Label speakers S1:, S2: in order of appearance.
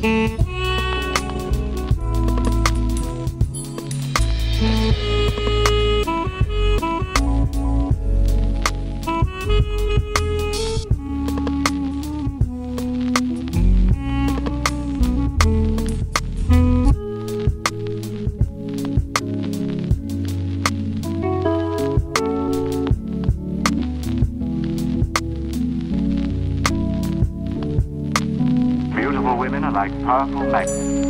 S1: Thank you.
S2: Beautiful women are like powerful magnets.